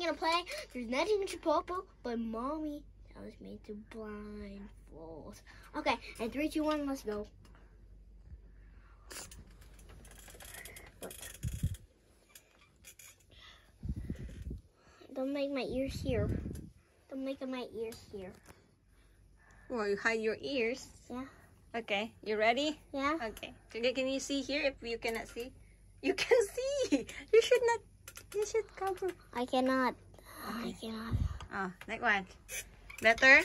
gonna play. There's nothing to purple, but mommy tells me to blindfold. Okay, and three, two, one, let's go. Don't make my ears here. Don't make my ears here. Well, you hide your ears. Yeah. Okay, you ready? Yeah. Okay. Can you see here if you cannot see? You can see. You should not. You should cover. I cannot. I cannot. Oh, that one. Better?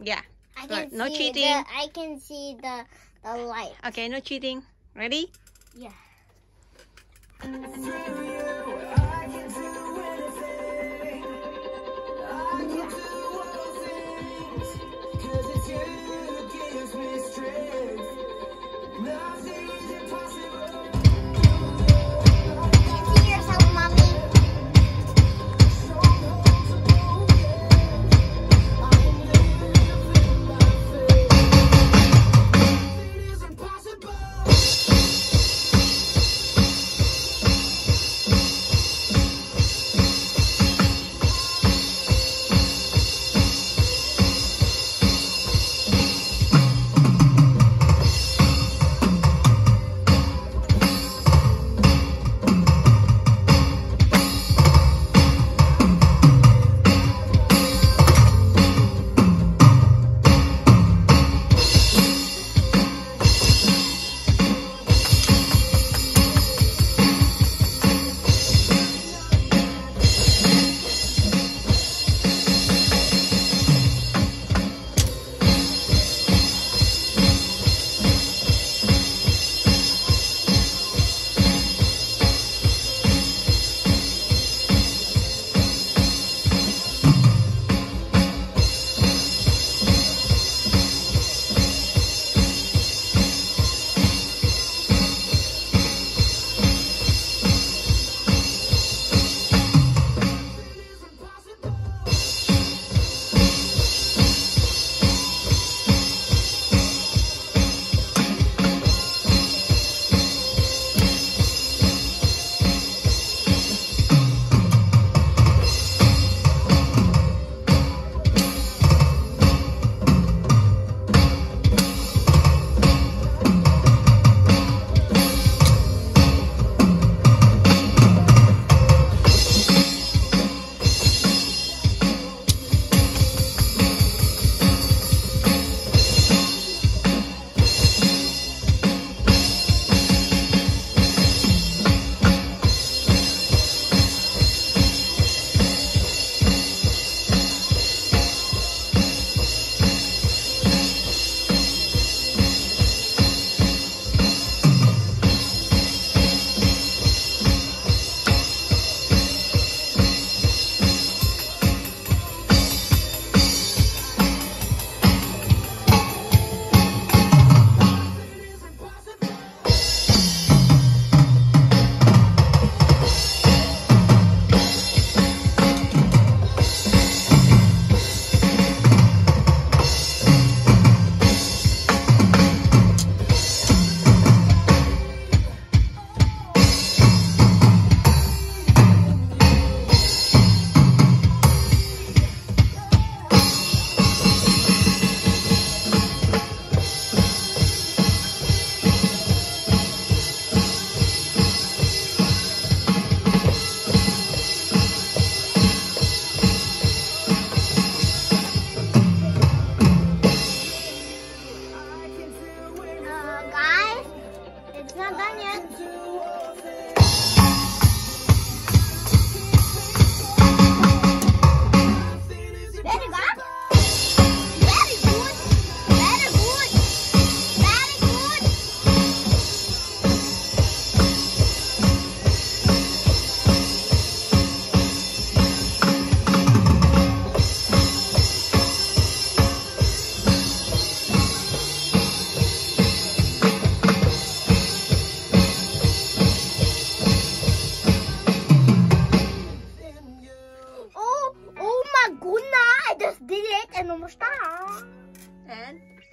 Yeah. I Right, can no see cheating. The, I can see the the light. Okay, no cheating. Ready? Yeah. See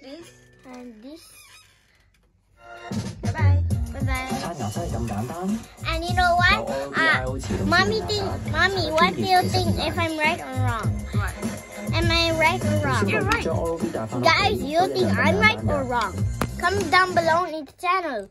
this, and this. Bye-bye. Bye-bye. And you know what? Uh, mommy think, mommy, what do you think if I'm right or wrong? Am I right or wrong? You're right. Guys, you think I'm right or wrong? Comment down below in the channel.